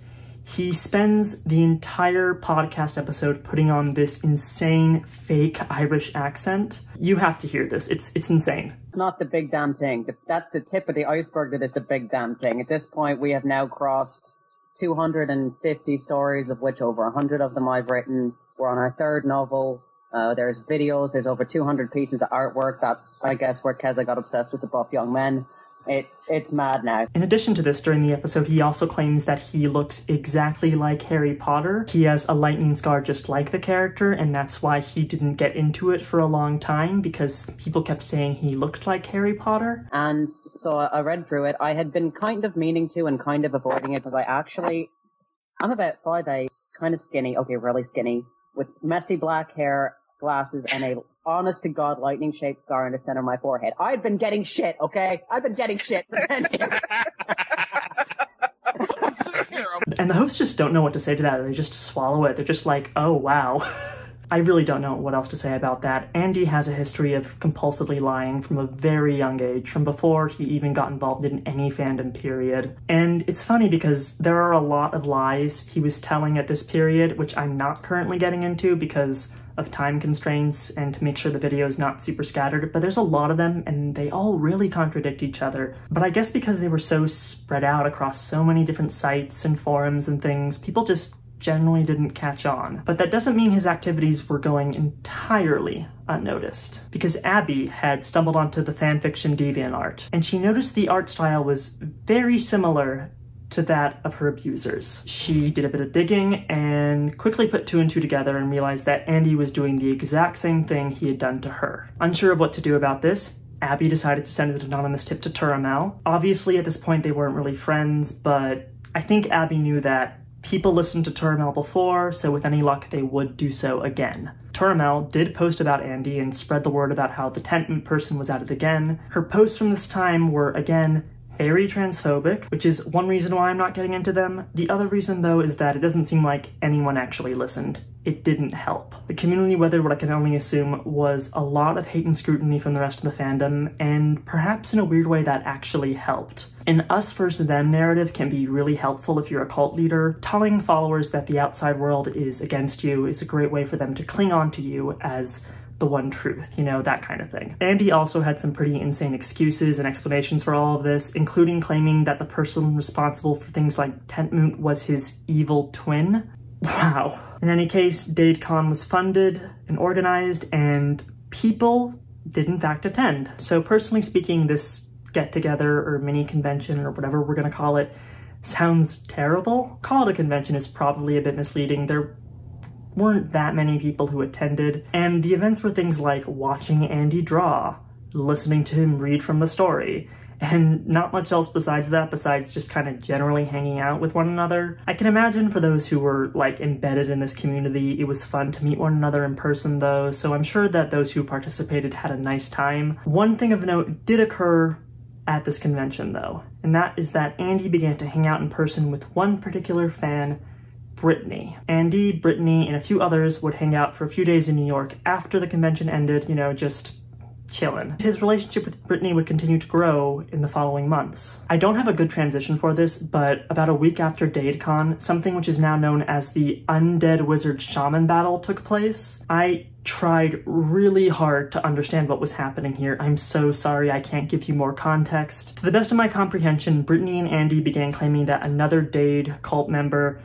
S1: he spends the entire podcast episode putting on this insane fake Irish accent. You have to hear this. It's it's insane.
S2: It's not the big damn thing. That's the tip of the iceberg that is the big damn thing. At this point, we have now crossed 250 stories, of which over 100 of them I've written. We're on our third novel. Uh, there's videos. There's over 200 pieces of artwork. That's, I guess, where Keza got obsessed with the buff young men. It it's mad now.
S1: In addition to this, during the episode, he also claims that he looks exactly like Harry Potter. He has a lightning scar just like the character, and that's why he didn't get into it for a long time because people kept saying he looked like Harry Potter.
S2: And so I read through it. I had been kind of meaning to and kind of avoiding it because I actually, I'm about five eight, kind of skinny. Okay, really skinny with messy black hair, glasses, and a honest to God lightning shaped scar in the center of my forehead. I've been getting shit, okay? I've been getting shit for 10 years.
S1: and the hosts just don't know what to say to that. They just swallow it. They're just like, oh, wow. I really don't know what else to say about that. Andy has a history of compulsively lying from a very young age, from before he even got involved in any fandom period. And it's funny because there are a lot of lies he was telling at this period, which I'm not currently getting into because of time constraints and to make sure the video is not super scattered, but there's a lot of them and they all really contradict each other. But I guess because they were so spread out across so many different sites and forums and things, people just generally didn't catch on. But that doesn't mean his activities were going entirely unnoticed, because Abbey had stumbled onto the Thanfiction DeviantArt, and she noticed the art style was very similar to that of her abusers. She did a bit of digging and quickly put two and two together and realized that Andy was doing the exact same thing he had done to her. Unsure of what to do about this, Abbey decided to send an anonymous tip to Turamel. Obviously, at this point, they weren't really friends, but I think Abbey knew that people listened to Turamel before, so with any luck, they would do so again. Turamel did post about Andy and spread the word about how the tent person was at it again. Her posts from this time were, again, very transphobic, which is one reason why I'm not getting into them. The other reason, though, is that it doesn't seem like anyone actually listened. It didn't help. The community weathered what I can only assume was a lot of hate and scrutiny from the rest of the fandom, and perhaps in a weird way that actually helped. An us versus them narrative can be really helpful if you're a cult leader. Telling followers that the outside world is against you is a great way for them to cling on to you as the one truth, you know, that kind of thing. Andy also had some pretty insane excuses and explanations for all of this, including claiming that the person responsible for things like Tentmoot was his evil twin. Wow. In any case, DadeCon was funded and organized, and people did in fact attend. So personally speaking, this get-together or mini convention or whatever we're gonna call it sounds terrible. Call it a convention is probably a bit misleading. There weren't that many people who attended, and the events were things like watching Andy draw, listening to him read from the story, and not much else besides that, besides just kind of generally hanging out with one another. I can imagine for those who were like embedded in this community, it was fun to meet one another in person though, so I'm sure that those who participated had a nice time. One thing of note did occur at this convention though, and that is that Andy began to hang out in person with one particular fan Brittany. Andy, Brittany, and a few others would hang out for a few days in New York after the convention ended, you know, just chillin'. His relationship with Brittany would continue to grow in the following months. I don't have a good transition for this, but about a week after DadeCon, something which is now known as the Undead Wizard Shaman battle took place. I tried really hard to understand what was happening here. I'm so sorry I can't give you more context. To the best of my comprehension, Brittany and Andy began claiming that another DAYD cult member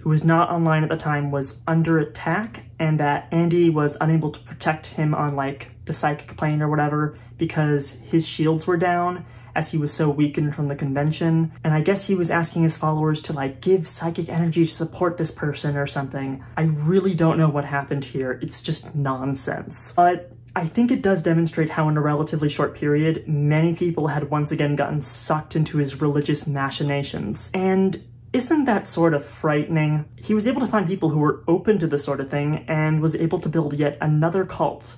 S1: who was not online at the time, was under attack and that Andy was unable to protect him on like the psychic plane or whatever because his shields were down as he was so weakened from the convention. And I guess he was asking his followers to like give psychic energy to support this person or something. I really don't know what happened here. It's just nonsense. But I think it does demonstrate how in a relatively short period, many people had once again gotten sucked into his religious machinations. And isn't that sort of frightening? He was able to find people who were open to this sort of thing and was able to build yet another cult.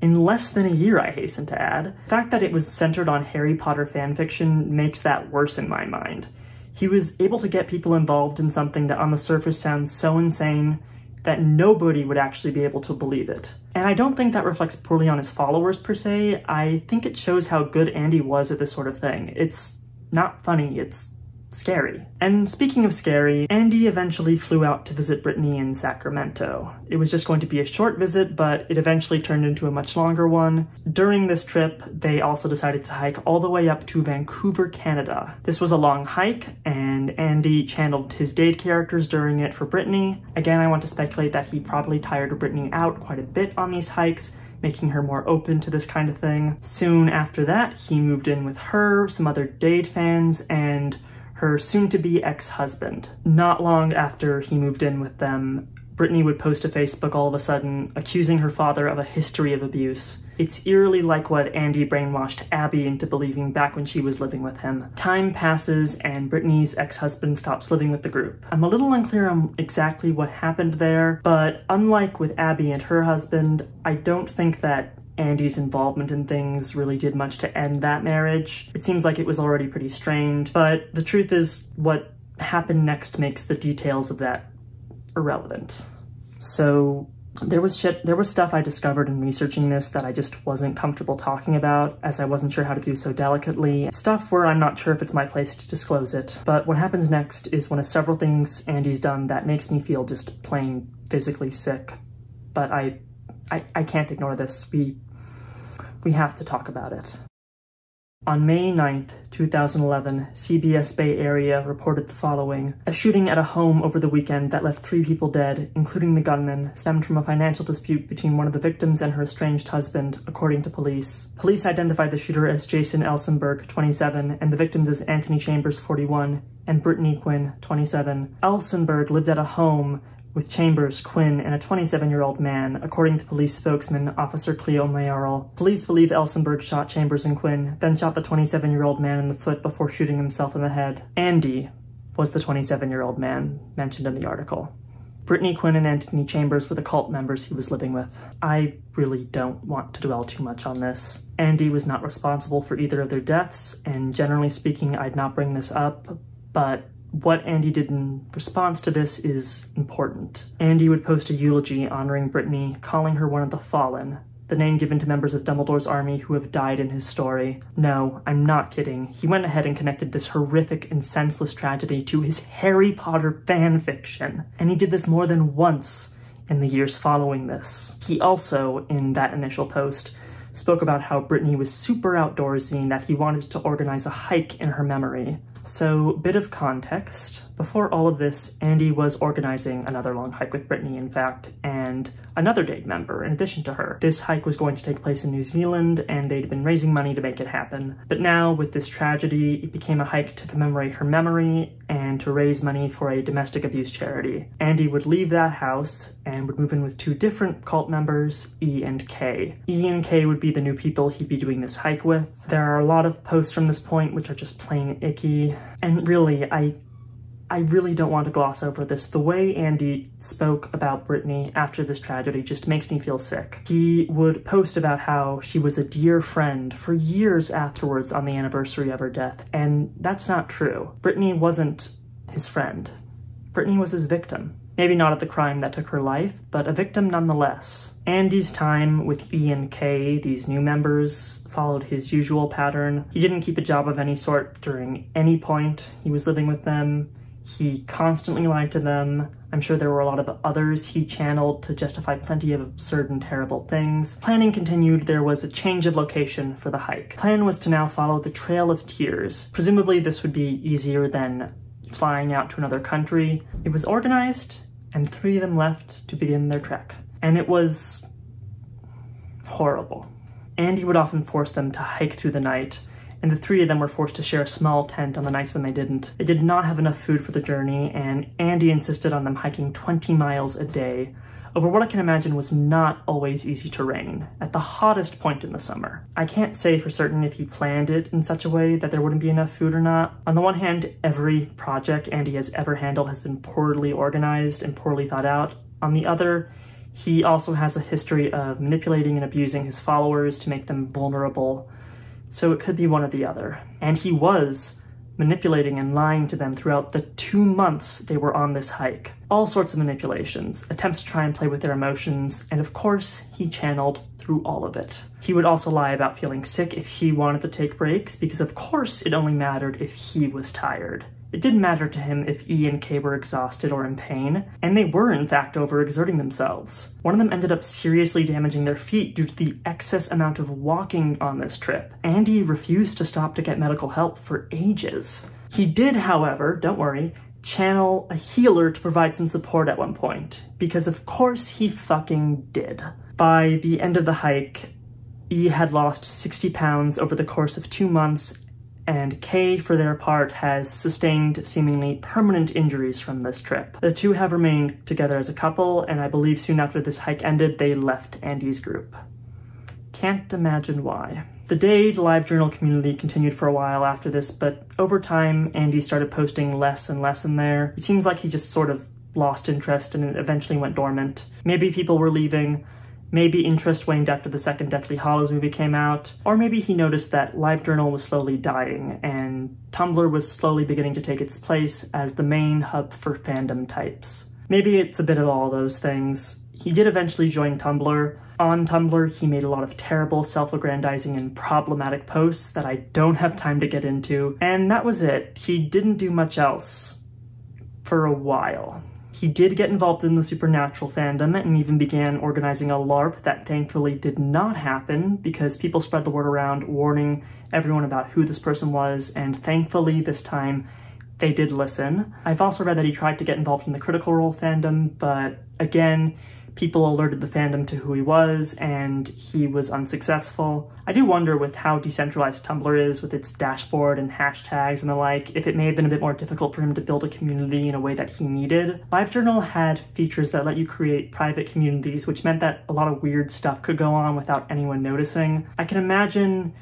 S1: In less than a year, I hasten to add. The fact that it was centered on Harry Potter fanfiction makes that worse in my mind. He was able to get people involved in something that on the surface sounds so insane that nobody would actually be able to believe it. And I don't think that reflects poorly on his followers per se, I think it shows how good Andy was at this sort of thing. It's not funny, it's scary. And speaking of scary, Andy eventually flew out to visit Brittany in Sacramento. It was just going to be a short visit, but it eventually turned into a much longer one. During this trip, they also decided to hike all the way up to Vancouver, Canada. This was a long hike, and Andy channeled his DAYD characters during it for Brittany. Again, I want to speculate that he probably tired Brittany out quite a bit on these hikes, making her more open to this kind of thing. Soon after that, he moved in with her, some other DAYD fans, and her soon-to-be ex-husband. Not long after he moved in with them, Brittany would post to Facebook all of a sudden, accusing her father of a history of abuse. It's eerily like what Andy brainwashed Abbey into believing back when she was living with him. Time passes and Brittany's ex-husband stops living with the group. I'm a little unclear on exactly what happened there, but unlike with Abbey and her husband, I don't think that Andy's involvement in things really did much to end that marriage. It seems like it was already pretty strained, but the truth is what happened next makes the details of that irrelevant. So there was shit, there was stuff I discovered in researching this that I just wasn't comfortable talking about as I wasn't sure how to do so delicately. Stuff where I'm not sure if it's my place to disclose it. But what happens next is one of several things Andy's done that makes me feel just plain physically sick. But I I, I can't ignore this. We, we have to talk about it. On May 9th, 2011, CBS Bay Area reported the following. A shooting at a home over the weekend that left three people dead, including the gunman, stemmed from a financial dispute between one of the victims and her estranged husband, according to police. Police identified the shooter as Jason Elsenberg, 27, and the victims as Anthony Chambers, 41, and Brittany Quinn, 27. Elsenberg lived at a home with Chambers, Quinn, and a 27-year-old man, according to police spokesman Officer Cleo Mayoral. Police believe Elsenberg shot Chambers and Quinn, then shot the 27-year-old man in the foot before shooting himself in the head. Andy was the 27-year-old man mentioned in the article. Brittany Quinn and Anthony Chambers were the cult members he was living with. I really don't want to dwell too much on this. Andy was not responsible for either of their deaths, and generally speaking, I'd not bring this up, but what Andy did in response to this is important. Andy would post a eulogy honoring Brittany, calling her one of the fallen, the name given to members of Dumbledore's army who have died in his story. No, I'm not kidding. He went ahead and connected this horrific and senseless tragedy to his Harry Potter fan fiction, and he did this more than once in the years following this. He also, in that initial post, spoke about how Brittany was super outdoorsy and that he wanted to organize a hike in her memory. So, bit of context. Before all of this, Andy was organizing another long hike with Brittany, in fact, and another DAYD member in addition to her. This hike was going to take place in New Zealand, and they'd been raising money to make it happen. But now, with this tragedy, it became a hike to commemorate her memory and to raise money for a domestic abuse charity. Andy would leave that house and would move in with two different cult members, E and K. E and K would be the new people he'd be doing this hike with. There are a lot of posts from this point which are just plain icky, and really, I I really don't want to gloss over this. The way Andy spoke about Brittany after this tragedy just makes me feel sick. He would post about how she was a dear friend for years afterwards on the anniversary of her death, and that's not true. Brittany wasn't his friend. Brittany was his victim. Maybe not at the crime that took her life, but a victim nonetheless. Andy's time with E and K, these new members, followed his usual pattern. He didn't keep a job of any sort during any point he was living with them. He constantly lied to them. I'm sure there were a lot of others he channeled to justify plenty of absurd and terrible things. Planning continued, there was a change of location for the hike. Plan was to now follow the Trail of Tears. Presumably this would be easier than flying out to another country. It was organized, and three of them left to begin their trek. And it was horrible. Andy would often force them to hike through the night, and the three of them were forced to share a small tent on the nights when they didn't. They did not have enough food for the journey, and Andy insisted on them hiking 20 miles a day over what I can imagine was not always easy terrain, at the hottest point in the summer. I can't say for certain if he planned it in such a way that there wouldn't be enough food or not. On the one hand, every project Andy has ever handled has been poorly organized and poorly thought out. On the other, he also has a history of manipulating and abusing his followers to make them vulnerable, so it could be one or the other. And he was manipulating and lying to them throughout the two months they were on this hike. All sorts of manipulations, attempts to try and play with their emotions, and of course, he channeled through all of it. He would also lie about feeling sick if he wanted to take breaks, because of course it only mattered if he was tired. It didn't matter to him if E and K were exhausted or in pain, and they were in fact overexerting themselves. One of them ended up seriously damaging their feet due to the excess amount of walking on this trip. Andy refused to stop to get medical help for ages. He did, however, don't worry, channel a healer to provide some support at one point, because of course he fucking did. By the end of the hike, E had lost 60 pounds over the course of two months and Kay, for their part, has sustained seemingly permanent injuries from this trip. The two have remained together as a couple, and I believe soon after this hike ended, they left Andy's group. Can't imagine why. The DAYD LiveJournal community continued for a while after this, but over time, Andy started posting less and less in there. It seems like he just sort of lost interest and it eventually went dormant. Maybe people were leaving, Maybe interest waned after the second Deathly Hallows movie came out, or maybe he noticed that LiveJournal was slowly dying and Tumblr was slowly beginning to take its place as the main hub for fandom types. Maybe it's a bit of all those things. He did eventually join Tumblr. On Tumblr, he made a lot of terrible, self-aggrandizing, and problematic posts that I don't have time to get into, and that was it. He didn't do much else for a while. He did get involved in the supernatural fandom and even began organizing a LARP that thankfully did not happen because people spread the word around warning everyone about who this person was, and thankfully this time they did listen. I've also read that he tried to get involved in the Critical Role fandom, but again, people alerted the fandom to who he was, and he was unsuccessful. I do wonder with how decentralized Tumblr is with its dashboard and hashtags and the like, if it may have been a bit more difficult for him to build a community in a way that he needed. LiveJournal had features that let you create private communities, which meant that a lot of weird stuff could go on without anyone noticing. I can imagine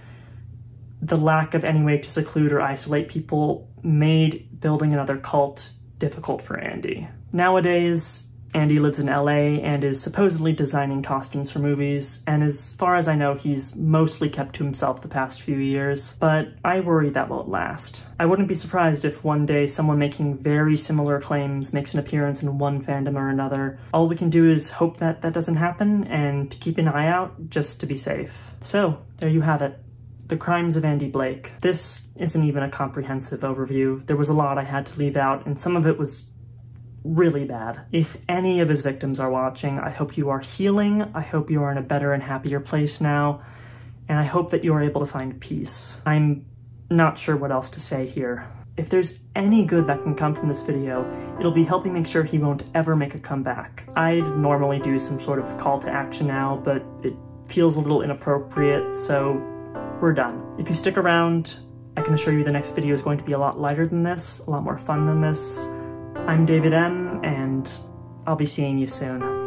S1: the lack of any way to seclude or isolate people made building another cult difficult for Andy. Nowadays, Andy lives in LA and is supposedly designing costumes for movies, and as far as I know, he's mostly kept to himself the past few years, but I worry that won't last. I wouldn't be surprised if one day someone making very similar claims makes an appearance in one fandom or another. All we can do is hope that that doesn't happen and keep an eye out just to be safe. So, there you have it. The Crimes of Andy Blake. This isn't even a comprehensive overview. There was a lot I had to leave out, and some of it was really bad. If any of his victims are watching, I hope you are healing. I hope you are in a better and happier place now. And I hope that you are able to find peace. I'm not sure what else to say here. If there's any good that can come from this video, it'll be helping make sure he won't ever make a comeback. I'd normally do some sort of call to action now, but it feels a little inappropriate, so we're done. If you stick around, I can assure you the next video is going to be a lot lighter than this, a lot more fun than this. I'm David M, and I'll be seeing you soon.